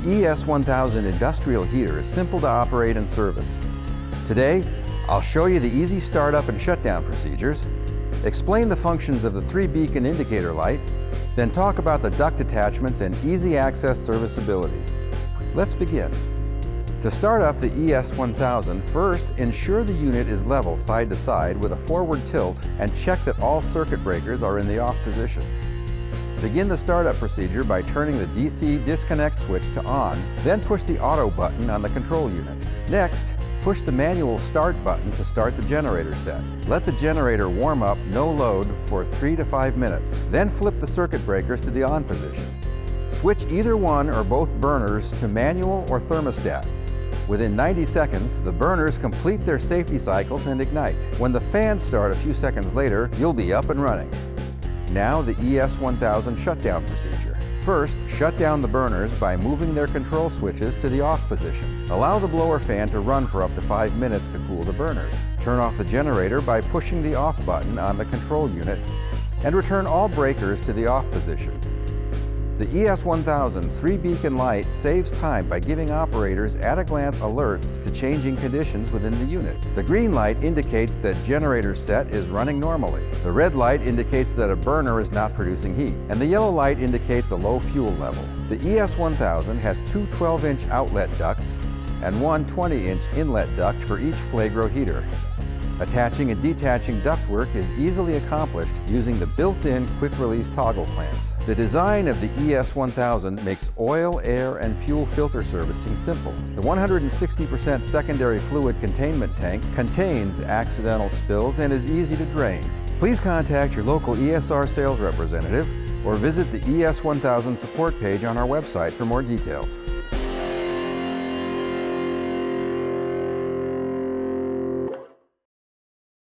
ES1000 industrial heater is simple to operate and service. Today, I'll show you the easy startup and shutdown procedures, explain the functions of the three beacon indicator light, then talk about the duct attachments and easy access serviceability. Let's begin. To start up the ES1000, first ensure the unit is level side to side with a forward tilt and check that all circuit breakers are in the off position. Begin the startup procedure by turning the DC disconnect switch to on, then push the auto button on the control unit. Next, push the manual start button to start the generator set. Let the generator warm up no load for 3 to 5 minutes. Then flip the circuit breakers to the on position. Switch either one or both burners to manual or thermostat. Within 90 seconds, the burners complete their safety cycles and ignite. When the fans start a few seconds later, you'll be up and running. Now the ES1000 shutdown procedure. First, shut down the burners by moving their control switches to the off position. Allow the blower fan to run for up to 5 minutes to cool the burners. Turn off the generator by pushing the off button on the control unit and return all breakers to the off position. The ES1000's three beacon light saves time by giving operators at-a-glance alerts to changing conditions within the unit. The green light indicates that generator set is running normally. The red light indicates that a burner is not producing heat. And the yellow light indicates a low fuel level. The ES1000 has two 12-inch outlet ducts and one 20-inch inlet duct for each Flagro heater. Attaching and detaching ductwork is easily accomplished using the built-in quick-release toggle clamps. The design of the ES1000 makes oil, air, and fuel filter servicing simple. The 160% secondary fluid containment tank contains accidental spills and is easy to drain. Please contact your local ESR sales representative or visit the ES1000 support page on our website for more details.